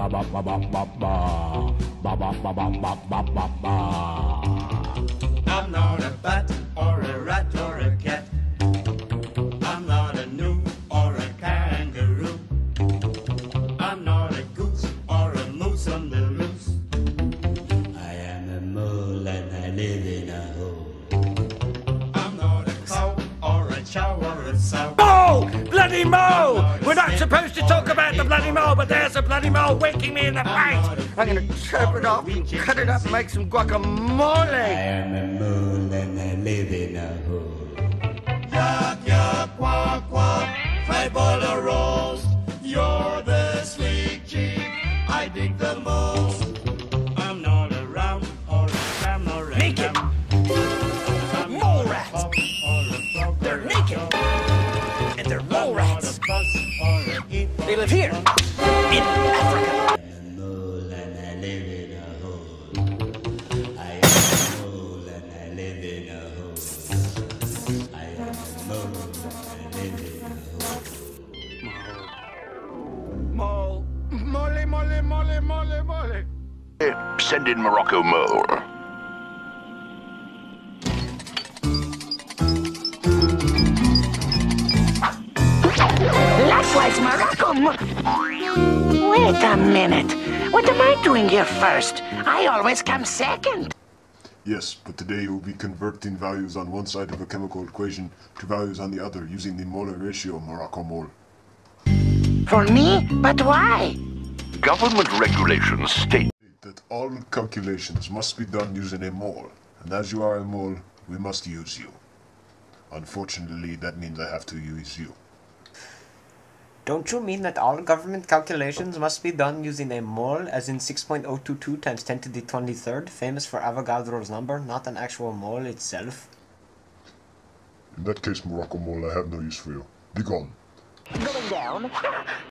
ba ba ba ba ba ba ba ba ba ba ba ba ba ba. I'm not a bat or a rat or a cat. I'm not a gnu or a kangaroo. I'm not a goose or a moose on the loose. I am a mole and I live in a hole. I'm not a cow or a chow or a sow. Mole! Bloody mole! Bloody mole, but there's a bloody mole waking me in the face. I'm gonna chop it off and cut it up and make some guacamole. I am a mole and I live in a hole. Yak, yak, quack, quack, five ball a roast. You're the sweet cheek I dig the most. I'm not a round or a clam or a Naked. lamb. I'm Mole not a rats. hog or a frog They're or a naked. dog. And they're I'm mole not rats live here, in Africa. Mole, mole, mole, mole, mole. Send in Morocco Mole. Wait a minute. What am I doing here first? I always come second. Yes, but today you will be converting values on one side of a chemical equation to values on the other using the molar ratio Morocco mole. For me? But why? Government regulations state That all calculations must be done using a mole, and as you are a mole, we must use you. Unfortunately, that means I have to use you. Don't you mean that all government calculations must be done using a mole, as in 6.022 times 10 to the 23rd, famous for Avogadro's number, not an actual mole itself? In that case, Morocco mole, I have no use for you. Be gone. Going down.